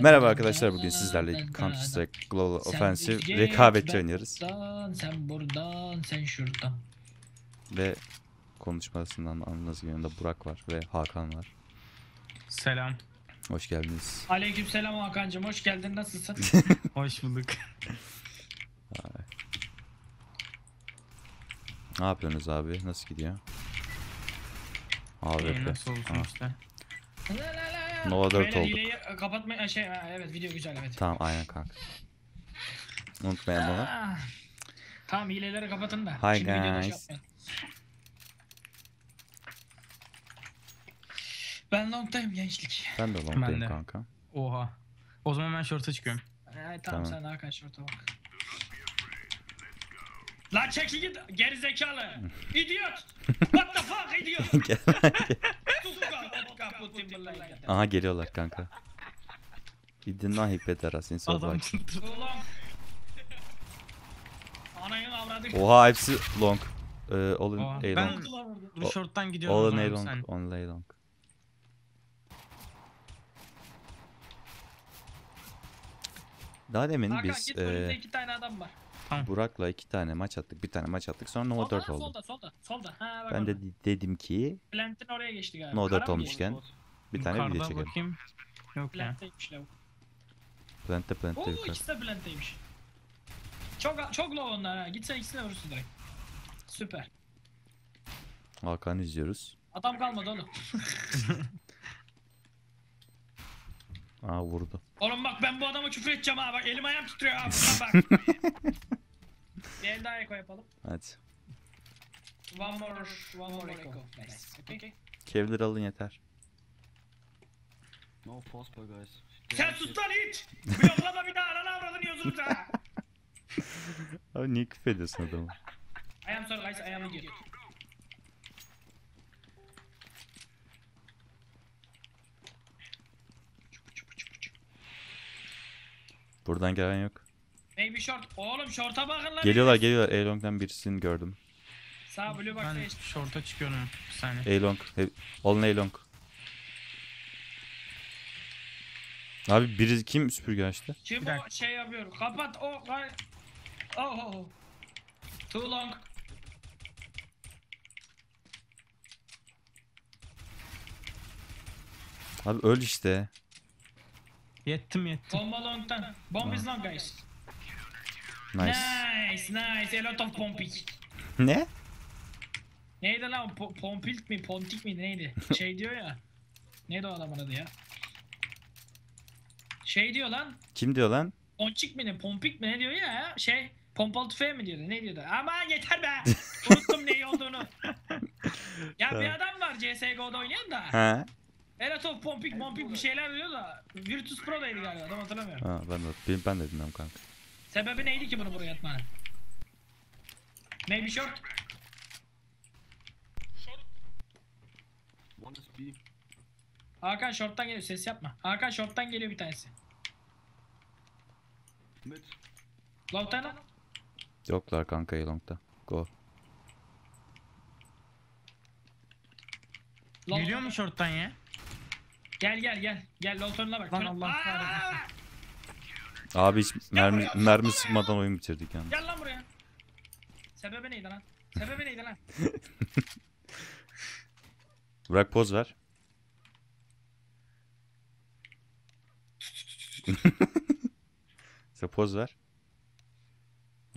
Merhaba arkadaşlar bugün sizlerle Counter Strike Global Offensive rekabetçi oynuyoruz. Sen buradan, sen şuradan. Ve konuşmasından anladığınız gibi yanında Burak var ve Hakan var. Selam. Hoş geldiniz. Aleykümselam Hakan'cım hoş geldin nasılsın? Hoş bulduk. Ne yapıyorsunuz abi? Nasıl gidiyor? İyi, AWP. nasıl olsun işte. Nova 4 Beyler, olduk. hileyi kapatma şey evet video güzel evet. Tamam aynen kanka. Unutmayın bunu. Ah. Tamam hileleri kapatın da. Hi Şimdi videoda şey guys. Ben longtime gençlik. Ben de Ben de. kanka. Oha. O zaman ben short'a çıkıyorum. Ay, tamam, Tamam. sen Hakan şorta bak. Lan çekil git gerizekalı. idiot. What the fuck idiot. Gel. Aha geliyorlar kanka. Gidin lan hikmet arasın. Sol Adam bak. çıldırdı. Ulan. Anayın avradı. Oha hepsi long. Ee, olun Oha, A ben- long. Dur short'tan gidiyorum. Olun zaman A long. sen. Only A long. Daha demin Hakan biz git e, iki tane adam var. Burak'la iki tane maç attık. Bir tane maç attık. Sonra Nova Solda 4 lan, oldu. Solda solda solda. Ha bak Ben de orada. dedim ki Plant'in oraya geçti galiba. Nova 4 Kara mı geçti? olmuşken bir tane Yukarıda video çekelim. bakayım. Yok ya. Plant'teymiş lavuk. Plant'te plant'te Oo yukarı. ikisi de plant'teymiş. Çok çok low onlar ha. Gitsen ikisine vurursun direkt. Süper. Hakan izliyoruz. Adam kalmadı oğlum. Aa vurdu. Oğlum bak ben bu adama küfür edeceğim ha. Bak elim ayağım titriyor ha. Buradan bak. bir el daha eko yapalım. Hadi. One more, one more. Nice. Okay. Kevlar alın yeter. No prosper guys. Sen sus lan it! Bloklama bir daha ananı avradını yiyorsunuz ha. Abi niye küfür ediyorsun adamı? I am sorry guys, I am idiot. Buradan gelen yok. Maybe short. Oğlum short'a bakın lan. Geliyorlar geliyorlar. A long'dan birisini gördüm. Sağ blue box Ben short'a çıkıyorum. Bir saniye. A long. He- Olun A long. Abi biri kim süpürge açtı? Kim o şey yapıyor? Kapat o. Oh, oh, oh. Too long. Abi öl işte. Yettim yettim. Bomba long'tan. Bomb is long guys. Nice. Nice, nice. A lot of pompik. ne? Neydi lan? o? Po pompilt mi? Pontik miydi? Neydi? Şey diyor ya. Neydi o adamın adı ya? Şey diyor lan. Kim diyor lan? Ponçik mi ne? Pompik mi ne diyor ya? Şey. Pompalı tüfeği mi diyordu? Ne diyordu? Ama yeter be. Unuttum neyi olduğunu. ya bir adam var CSGO'da oynayan da. Ha? Eratov pompik pompik bir şeyler diyor da. Virtus Pro'daydı galiba. Adam hatırlamıyorum. Ha ben de ben, ben de bilmiyorum kanka. Sebebi neydi ki bunu buraya atmanın? Maybe short. Hakan short'tan geliyor. Ses yapma. Hakan short'tan geliyor bir tanesi. Mid. Long'tan. Yoklar kanka A long'da. Go. Long- Geliyor mu short'tan ya? Gel gel gel. Gel Long'tan'ına bak. Lan Allah Aa! kahretmesin. Abi hiç mermi, mermi sıkmadan oyun bitirdik yani. Gel lan buraya. Sebebi neydi lan? Sebebi neydi lan? Bırak poz ver. Sen poz ver.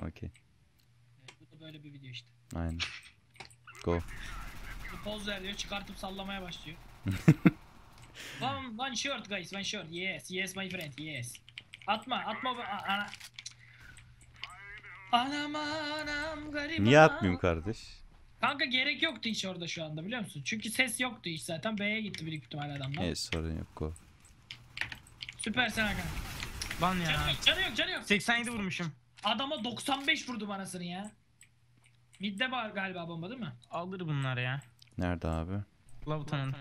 Okey. Bu da böyle bir video işte. Aynen. Go. Bu poz ver diyor çıkartıp sallamaya başlıyor. one, one short guys one short yes yes my friend yes. Atma atma ana. Anam anam garibim. Niye atmayayım kardeş? Kanka gerek yoktu hiç orada şu anda biliyor musun? Çünkü ses yoktu hiç zaten B'ye gitti büyük ihtimalle adamlar. Evet sorun yok go. Süpersin Hakan. Canı ya. yok canı yok canı yok. 87 vurmuşum. Adama 95 vurdum anasını ya. Midde var galiba bomba değil mi? Alır bunlar ya. Nerede abi? Lavutanın.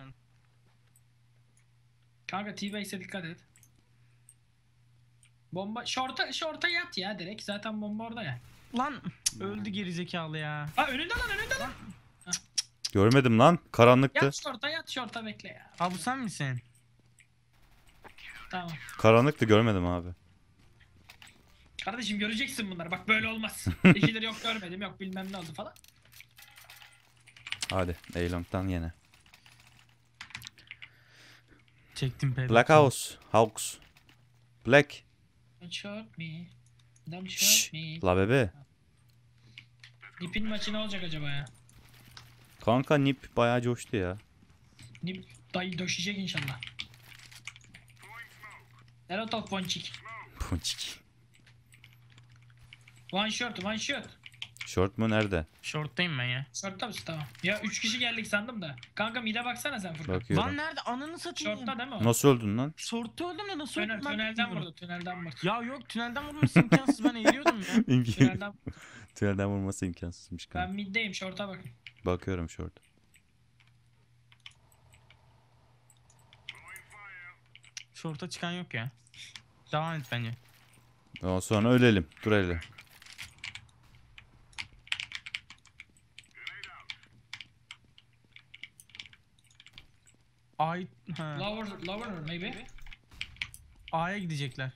Kanka T-Base'e dikkat et. Bomba şorta şorta yat ya direkt zaten bomba orada ya. Lan öldü gerizekalı ya. Ha önünde lan önünde lan. Görmedim lan. Karanlıktı. Yat şorta yat şorta bekle ya. Abi bu sen misin? Tamam. Karanlıktı görmedim abi. Kardeşim göreceksin bunları. Bak böyle olmaz. İkileri yok görmedim yok bilmem ne oldu falan. Hadi A-Long'dan yine. Çektim pedal. Black House. Hawks. Black. Don't shoot me. Don't Şşş. shoot me. La bebe. Nip'in maçı ne olacak acaba ya? Kanka Nip bayağı coştu ya. Nip dayı döşecek inşallah. Hello top ponçik. Punçik. One shot one shot. Short mu nerede? Short'tayım ben ya. Short'ta mısın? Tamam. Ya 3 kişi geldik sandım da. Kanka mide baksana sen Furkan. Bakıyorum. Lan nerede? Ananı satayım. Short'ta değil mi o? Nasıl öldün lan? Short'ta öldüm de nasıl Tünel, öldüm ben tünelden bilmiyorum. vurdu tünelden vurdu. Ya yok tünelden vurması imkansız ben eğiliyordum ya. Tünelden Tünelden vurması imkansızmış Ben kanka. middeyim short'a bak. Bakıyorum short. Short'a çıkan yok ya. Devam et bence. Ondan sonra ölelim. Dur hele. Ay ha. Lower, lower maybe. A'ya gidecekler.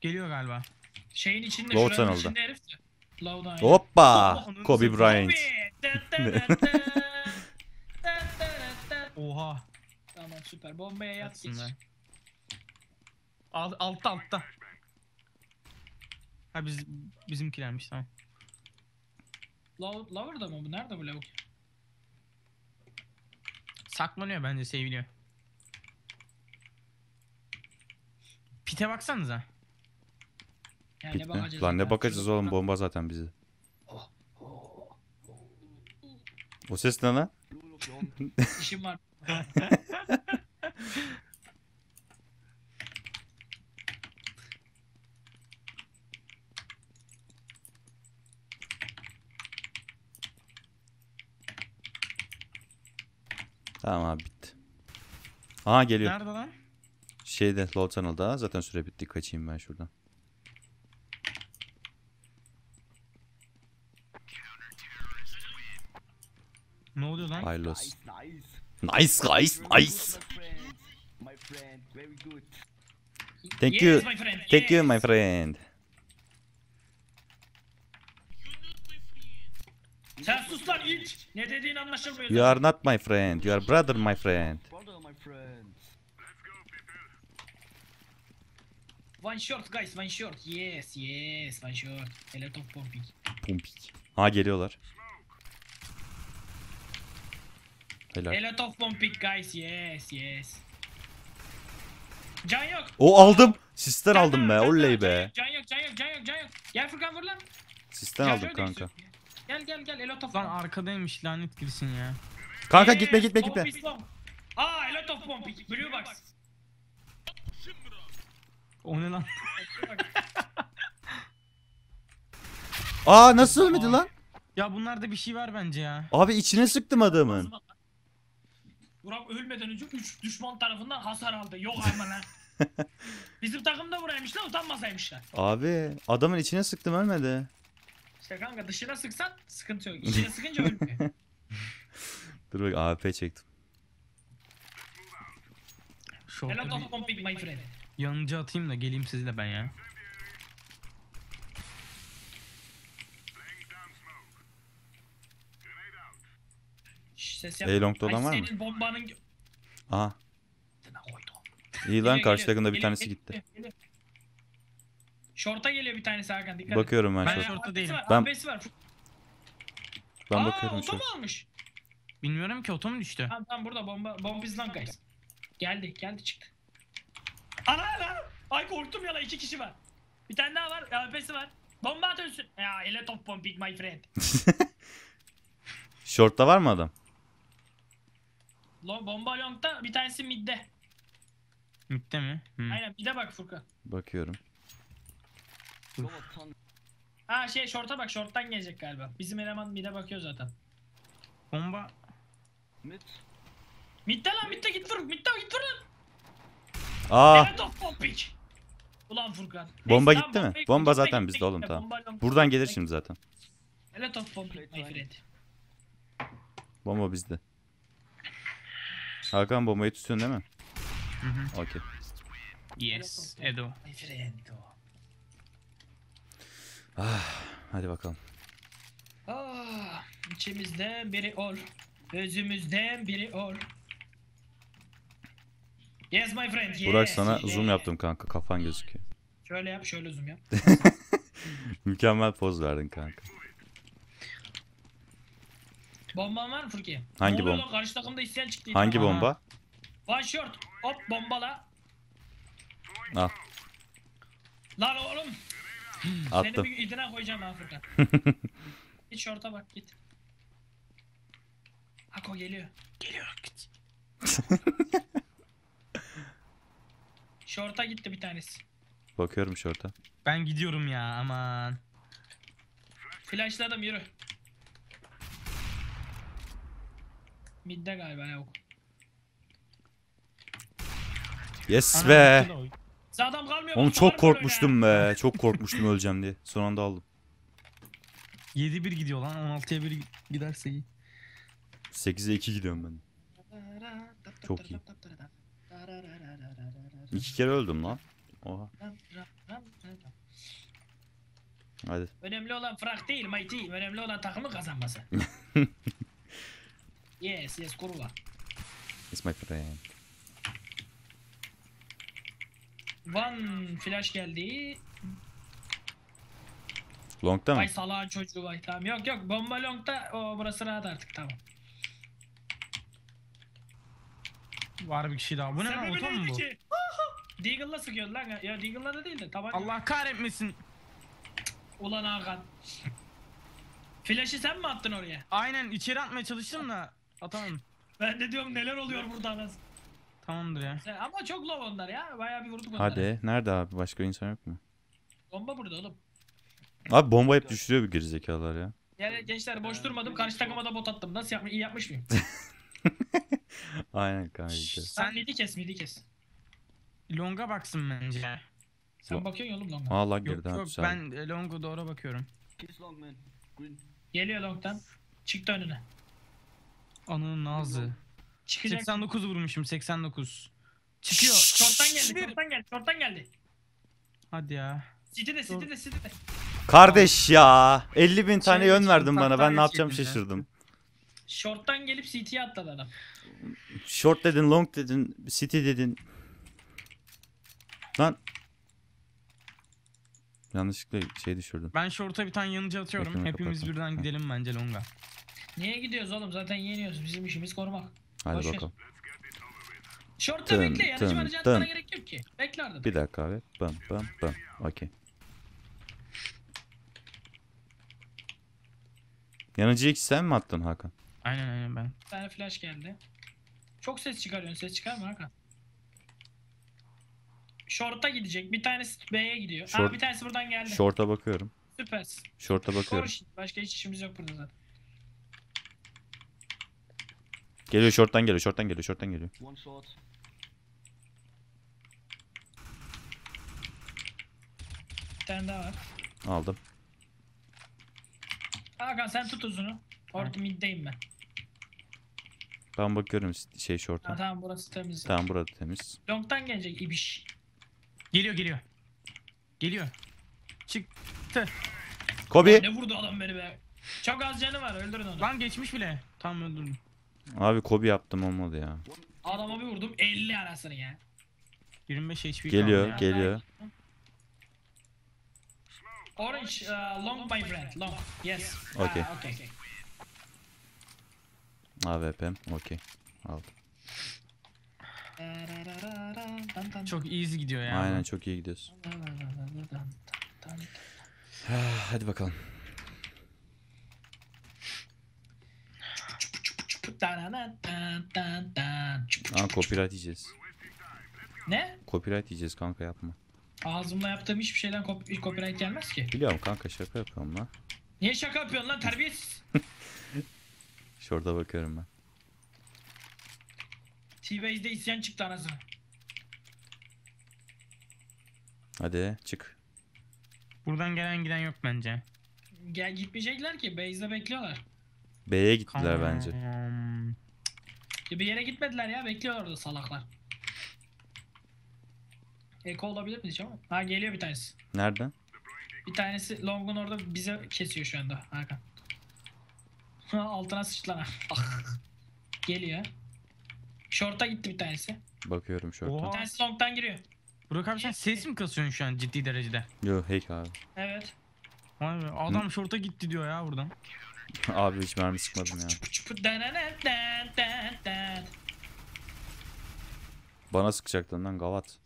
Geliyor galiba. Şeyin içinde Low şuranın tunnel'da. içinde herif de. Low'da aynen. Hoppa! Kobe. Bryant. Oha. tamam süper. Bombaya yat geç. Al, altta altta. Ha biz bizimkilermiş tamam. Low, lower'da mı bu? Nerede bu lavuk? Saklanıyor bence seviliyor. Pite baksanıza. Yani Bitme. bakacağız Lan ne bakacağız oğlum bomba zaten bizi. O ses ne lan? İşim var. Tamam abi bitti. Aha geliyor. Nerede lan? Şeyde Low Tunnel'da zaten süre bitti. Kaçayım ben şuradan. Ne oluyor lan? Aylos. nice. Nice guys, nice. Thank Yes, you. my friend, Thank you my friend. İlk. Ne dediğin anlaşılmıyor. You are not my friend. You are brother my friend. One short guys, one short. Yes, yes, one short. A lot of pumping. Pumpik. Ha geliyorlar. Helal. A lot of pumping guys, yes, yes. Can yok. O aldım. Sisten aldım be. Oley be. Can yok, can yok, can yok, can yok. Gel Furkan vur lan. Sisten aldım kanka. diyorsun. Gel gel gel, a lot of Lan pumping. arkadaymış lanet girsin ya. Kanka gitme gitme gitme. is long. Aa, a lot of pumping. Blue box. O ne lan? Aa nasıl ölmedi lan? Ya bunlarda bir şey var bence ya. Abi içine sıktım adamın. Burak ölmeden önce 3 düşman tarafından hasar aldı. Yok ama lan. Bizim takım da buraymış lan utanmasaymışlar. Abi adamın içine sıktım ölmedi. İşte kanka dışına sıksan sıkıntı yok. İçine sıkınca ölmüyor. Dur bak AWP çektim. Hello bir top pumping my friend. yanıcı atayım da geleyim sizle ben ya. Şş, ses yap. Ey, long'da Ay, olan var mı? Senin bombanın Aha. İyi lan Geliyor, karşı geliyor, takımda bir geliyor, tanesi geliyor, gitti. geliyor. Şorta geliyor bir tanesi Hakan dikkat et. Bakıyorum ben Ben short. short- AP'si değilim. Var, Ben- AP'si var. Ben Aa, bakıyorum oto mu almış? Bilmiyorum ki oto mu düştü? Tamam tamam burada bomba bomba is long guys. Geldi geldi çıktı. Ana ana. Ay korktum ya lan iki kişi var. Bir tane daha var AP'si var. Bomba atıyorsun. Ya ele top pumping my friend. Short'ta var mı adam? Lo, bomba long'da bir tanesi midde. Mitte mi? Hı. Aynen mid'e bak Furkan. Bakıyorum. Ha şey short'a bak short'tan gelecek galiba. Bizim eleman mid'e bakıyor zaten. Bomba Mid. Mid'de lan mid'de git vur. Mid'de git vur lan. Aa. Ulan Furkan. Bomba Neyse, gitti tamam, mi? bomba- Bomba zaten bizde oğlum tamam. Bomba Buradan gelir şimdi zaten. Pumping my friend. Bomba bizde. Hakan bombayı tutuyorsun değil mi? Hı hı. Okey. Yes. Edo. My friend. Hadi bakalım. Ah, içimizden biri ol. Özümüzden biri ol. Yes my friend. Yes. Burak sana yes. zoom yaptım kanka. Kafan gözüküyor. Şöyle yap, şöyle zoom yap. Mükemmel poz verdin kanka. Bomban var mı Furki? Hangi bomba? Karşı takımda isyan çıktı. Hangi Aha. bomba? One short. Hop bombala. Al. Lan oğlum. Seni Attım. bir idine koyacağım ha Furkan. git short'a bak git. Hako geliyor. Geliyor. Git. Short'a gitti bir tanesi. Bakıyorum şorta. Ben gidiyorum ya aman. Flashladım yürü. Midde galiba yok. Yes Ana, be. Size adam kalmıyor. Oğlum çok korkmuştum be. Çok korkmuştum öleceğim diye. Son anda aldım. 7-1 gidiyor lan 16'ya 1 giderse iyi. 8'e 2 gidiyorum ben. Çok iyi. İki kere öldüm lan. Oha. Hadi. Önemli olan frak değil mighty. Önemli olan takımın kazanması. yes yes kurula. It's my friend. One flash geldi. Long'da mı? Vay salağın çocuğu vay tamam. Yok yok bomba long'da o burası rahat artık tamam. Var bir kişi daha. Bu ne lan oto mu bu? Deagle'la sıkıyordu lan. Ya Deagle'la da değil de tabanca. Allah kahretmesin. Ulan Hakan. Flash'ı sen mi attın oraya? Aynen içeri atmaya çalıştım da atamadım. Ben de diyorum neler oluyor burada anasını. Tamamdır ya. Sen- Ama çok low onlar ya. Bayağı bir vurduk onları. Hadi. Nerede abi? Başka insan yok mu? Bomba burada oğlum. Abi bomba hep düşürüyor bu gerizekalılar ya. Yani gençler boş durmadım. Karşı takıma da bot attım. Nasıl yapmış? İyi yapmış mıyım? Aynen kanka. Sen midi kes midi kes. longa baksın bence. Sen Yok. bakıyorsun ya oğlum longa. Aa lag Yok girdi ha yok ben e, longa doğru bakıyorum. Kiss long man. Green. Geliyor long'tan. Çıktı önüne. Ananın ağzı. Çıkacak. 89 vurmuşum 89. Çıkıyor. Short'tan geldi. Şşş. Short'tan geldi. Short'tan geldi. Hadi ya. City'de City'de City'de. Kardeş ya. 50 bin tane yön verdin bana. Ben ne yapacağımı şaşırdım. Short'tan gelip CT'ye atladı adam. Short dedin, long dedin, city dedin. Lan. Yanlışlıkla şey düşürdüm. Ben short'a bir tane yanıcı atıyorum. Hepimiz kapattım. birden gidelim bence longa. Niye gidiyoruz oğlum? Zaten yeniyoruz. Bizim işimiz korumak. Hadi Boş ver. bakalım. Short'ta Tın, bekle. Yanıcı manıcı atmana gerek yok ki. Bekle orada. Bir dakika abi. Bam bam bam. Okey. Yanıcıyı sen mi attın Hakan? Aynen aynen ben. Bir tane flash geldi. Çok ses çıkarıyorsun. Ses çıkarma Hakan. Short'a gidecek. Bir tanesi B'ye gidiyor. Aa Short- bir tanesi buradan geldi. Short'a bakıyorum. Süpersin. Short'a bakıyorum. şimdi. Başka hiç işimiz yok burada zaten. Geliyor short'tan geliyor, short'tan geliyor, short'tan geliyor. One shot. Bir tane daha var. Aldım. Hakan sen tut uzunu. Orta middeyim ben. Ben bakıyorum şey Ha, short'a. tamam burası temiz. Tamam burada temiz. Long'tan gelecek ibiş. Geliyor geliyor. Geliyor. Çık. Kobe. Ne vurdu adam beni be. Çok az canı var öldürün onu. Lan geçmiş bile. Tam öldürdüm. Abi Kobe yaptım olmadı ya. Adama bir vurdum 50 arasını ya. 25 HP Geliyor, kaldı ya. geliyor. Orange uh, long my friend long. Yes. Okay. Ha, okay. AWP'm. Okey. Aldım. Çok easy gidiyor ya. Aynen çok iyi gidiyorsun. Hadi bakalım. Aa copyright yiyeceğiz. Ne? Copyright yiyeceğiz kanka yapma. Ağzımla yaptığım hiçbir şeyden cop- copyright gelmez ki. Biliyorum kanka şaka yapıyorum lan. Niye şaka yapıyorsun lan terbiyesiz? Şurada bakıyorum ben. T-Base'de isyan çıktı anasını. Hadi çık. Buradan gelen giden yok bence. Gel gitmeyecekler ki base'de bekliyorlar. B'ye gittiler bence. Bir yere gitmediler ya bekliyorlar orada salaklar. Eko olabilir mi diyeceğim ama. Ha geliyor bir tanesi. Nereden? Bir tanesi Long'un orada bize kesiyor şu anda Hakan. Ha, Altına sıçtı lan. Ah. Geliyor. Short'a gitti bir tanesi. Bakıyorum şorta. Bir Oha. tanesi Long'dan giriyor. Burak abi sen ses mi kasıyorsun şu an ciddi derecede? Yo hey abi. Evet. Vay be, adam şorta gitti diyor ya buradan. Abi hiç mermi sıkmadım ya. Bana sıkacaktın lan gavat.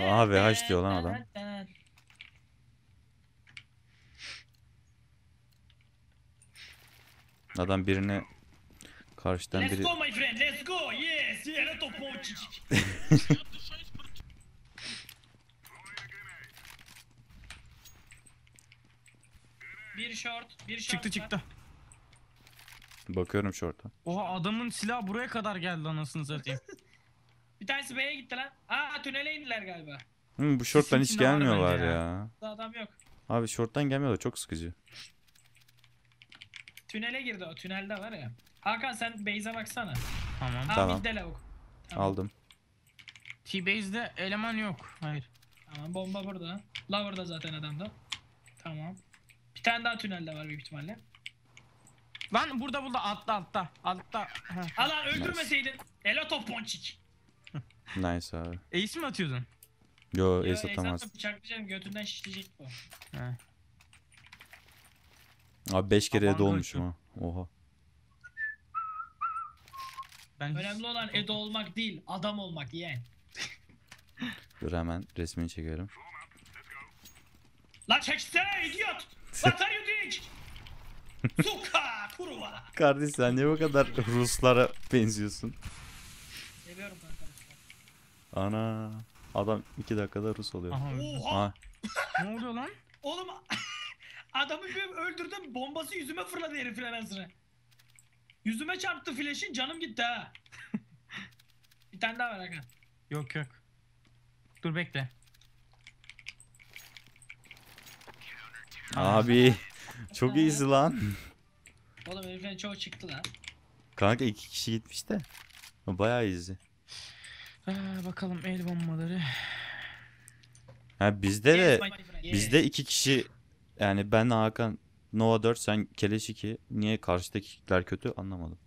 Abi, dan diyor lan adam. Adam birini karşıdan Let's biri go my friend, let's go. Yes, yere top ponçik. Bir short, bir short. Çıktı var. çıktı. bakıyorum şorta. Oha adamın silahı buraya kadar geldi anasını satayım. Bir tanesi B'ye gitti lan. Aa tünele indiler galiba. Hı, bu şorttan hiç gelmiyorlar ya. ya. Burada adam yok. Abi şorttan gelmiyorlar çok sıkıcı. Tünele girdi o. Tünelde var ya. Hakan sen base'e baksana. Tamam. Aa Tamam. midde lavuk. Tamam. Aldım. T-Base'de eleman yok. Hayır. Tamam bomba burada. Lover'da zaten adamda. Tamam. Tane daha tünelde var büyük ihtimalle. Lan burada burada altta altta. Altta. Alan öldürmeseydin. Elo top ponçik. Nice abi. Ace mi atıyordun? Yo Yo, ace atamaz. Esat'la bıçaklayacağım götünden şişleyecek bu. He. Abi 5 kere Aman de olmuşum ha. Oha. Ben Önemli olan Edo olmak değil, adam olmak yeğen. Dur hemen resmini çekelim. La çeksene idiot! Kardeş sen niye bu kadar Ruslara benziyorsun? Seviyorum kanka. Ana. Adam 2 dakikada Rus oluyor. Aha. Oha! Ha. Ne oluyor lan? Oğlum adamı bir öldürdüm bombası yüzüme fırladı herifin arasına. Yüzüme çarptı flash'in canım gitti ha. bir tane daha var Hakan. Yok yok. Dur bekle. Abi çok iyisin lan. Oğlum heriflerin çoğu çıktı lan. Kanka iki kişi gitmiş de. Bayağı easy. Aa, bakalım el bombaları. Ha bizde de bizde iki kişi yani ben Hakan Nova 4 sen Keleş 2 niye karşıdakiler kötü anlamadım.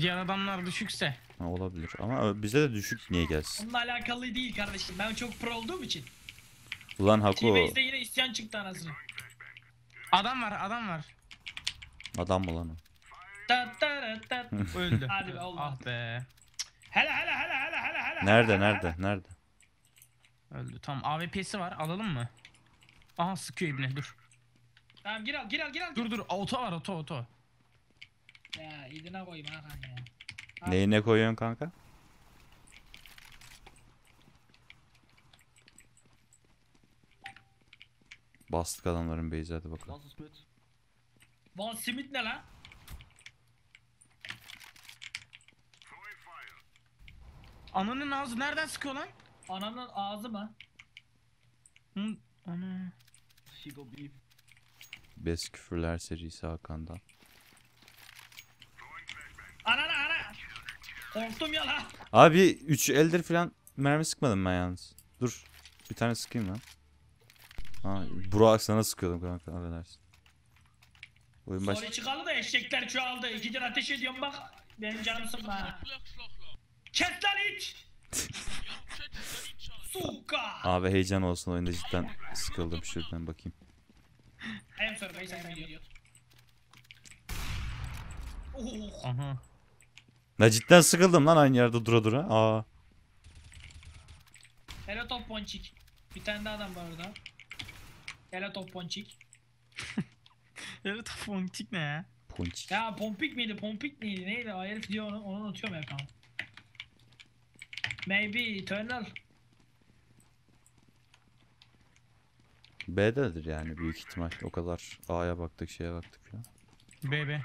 Diğer adamlar düşükse. Ha, olabilir ama bize de düşük niye gelsin? Onunla alakalı değil kardeşim. Ben çok pro olduğum için. Ulan Hako T-Base'de yine isyan çıktı anasını. Adam var adam var. adam mı lan o? Ta ra ta. Öldü. Hadi be, olmadı. Ah be. Hele hele hele hele hele hele. Nerede nerede nerede? Öldü. Tamam AWP'si var alalım mı? Aha sıkıyor ibne dur. Tamam gir al gir al gir al. Dur dur oto var oto oto. Ya idine koyayım Hakan ya. Neyine koyuyorsun kanka? Bastık adamların base'i hadi bakalım. Van Smith ne lan? Ananın ağzı nereden sıkıyor lan? Ananın ağzı mı? Hı, ana. She go B. Best küfürler serisi Hakan'dan. Anana ana. Korktum ya lan. Abi 3 eldir falan mermi sıkmadım ben yalnız. Dur. Bir tane sıkayım lan. Ha, Burak sana sıkıyordum kanka affedersin. Oyun baş... Sonra çıkalı da eşekler çoğaldı. İkidir ateş ediyorum bak. Benim canım sıkma ha. Kes lan iç. Suka. Abi heyecan olsun oyunda cidden sıkıldım şuradan bakayım. En survey sen diyor. Oh. Aha. La cidden sıkıldım lan aynı yerde dura dura. Aa. Hele top ponçik. Bir tane daha adam var orada. Hele top ponçik. Evet fontik ne ya? Ponçik. Ya pompik miydi pompik miydi neydi o herif diyor onu, onu unutuyorum ya kanka. Maybe eternal. B'dedir yani büyük ihtimal. O kadar A'ya baktık şeye baktık falan. BB.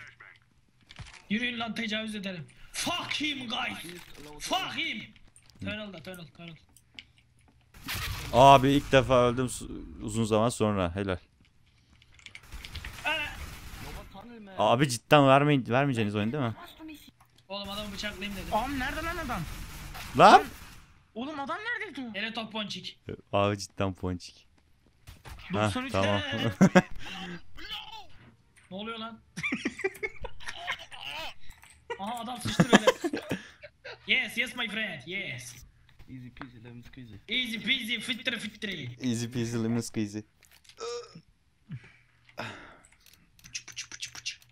Yürüyün lan tecavüz edelim. Fuck him guys. Fuck him. Eternal'da eternal eternal. Abi ilk defa öldüm uzun zaman sonra helal. Abi cidden vermeyin, vermeyeceğiniz oyun değil mi? Oğlum adamı bıçaklayayım dedim. Abi nerede lan adam? Lan! Oğlum adam neredeydi? Ele top ponçik. Abi cidden ponçik. 93 tamam. Ne oluyor lan? Aha adam sıçtı böyle. yes yes my friend yes. Easy peasy lemon squeezy. Easy peasy fitri fitri. Easy peasy lemon squeezy.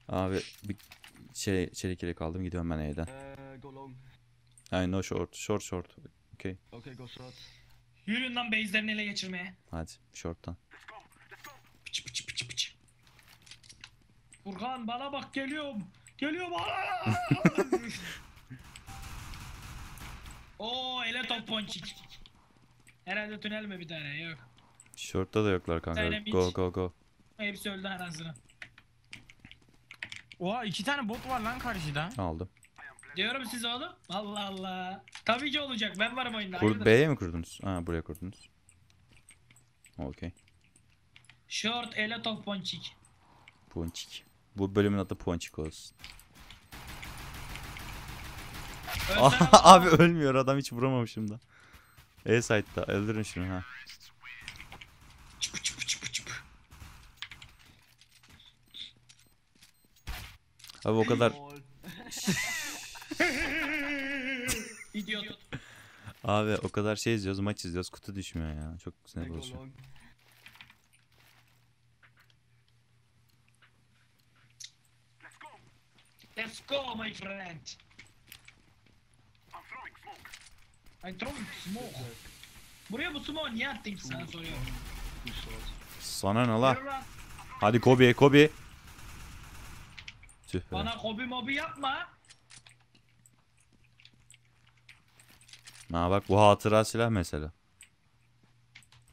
Abi bir şey çelik yelek aldım gidiyorum ben evden. Uh, go long. Ay no short, short short. Okey. Okay, go short. Yürüyün lan base'lerini ele geçirmeye. Hadi short'tan. Pıç pıç pıç pıç. Furkan bana bak geliyorum. Geliyorum. Oo ele top ponçik. Herhalde tünel mi bir tane yok. Short'ta da yoklar kanka. Tane Go go go. Hepsi öldü anasını. Oha iki tane bot var lan karşıda. Aldım. Diyorum size oğlum. Allah Allah. Tabii ki olacak. Ben varım oyunda. Kur? B'ye mi kurdunuz? Ha buraya kurdunuz. Okey. Short ele top ponçik. Ponçik. Bu bölümün adı Ponçik olsun. Abi ölmüyor adam hiç vuramamışım da. E site'da öldürün şunu ha. Çıp çıp çıp çıp. Abi o kadar. İdiot. abi o kadar şey izliyoruz maç izliyoruz kutu düşmüyor ya. Çok sinir bozucu. Let's go my friend. I'm throwing smoke. Buraya bu smoke niye attın ki sana soruyorum. Sana ne la? Hadi Kobe Kobe. Tüh be. Bana kobi mobi yapma. Ha bak bu hatıra silah mesela.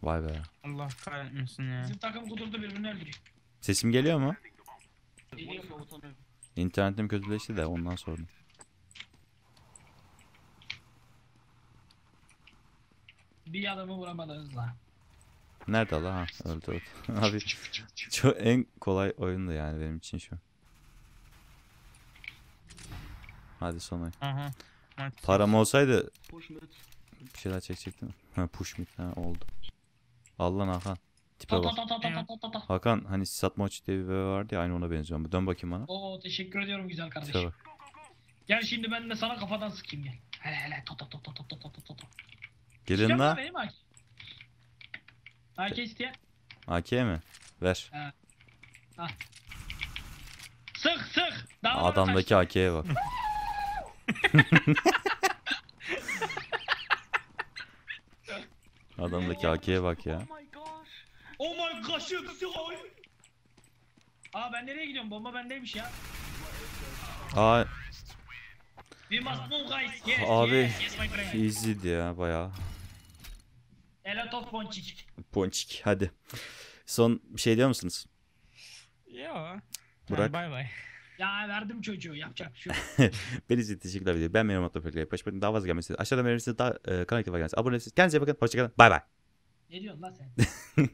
Vay be. Allah kahretmesin ya. Bizim takım kudurdu birbirini öldürüyor. Sesim geliyor mu? İnternetim kötüleşti de ondan sordum. Bir adamı vuramadınız lan. Nerede la? Ha öldü öldü. Abi çok en kolay oyundu yani benim için şu. Hadi son oyun. Aha. Param olsaydı bir şeyler çekecektim. Ha push mid ha oldu. Al lan Hakan. Tipe bak. Hakan hani Sat Moç diye bir bebe vardı ya aynı ona benziyor. Dön bakayım bana. Oo teşekkür ediyorum güzel Tipe kardeşim. bak. Gel şimdi ben de sana kafadan sıkayım gel. Hele hele to to to to to to to to to. Gelin la. benim AK? AK isteyen. AK mi? Ver. Sık sık. Daha Adamdaki AK'ye bak. Adamdaki AK'ye bak ya. Oh my gosh. Oh my gosh boy. Aa ben nereye gidiyorum? Bomba bendeymiş ya. Aa We must move guys. Yes, Abi, yes, yes my friend. easy'di ya bayağı. Ele top ponçik. Ponçik hadi. Son bir şey diyor musunuz? Yo. Burak. Bay bay. Ya verdim çocuğu yapacak bir şey yok. Beni izlediğiniz için teşekkürler. video. Ben Meryem Atlı Fırkaya. Başbakanın daha fazla gelmesi. Aşağıda verirsiniz daha e, kanal aktif. Abone olabilirsiniz. Kendinize iyi bakın. Hoşçakalın. Bay bay. Ne diyorsun lan sen?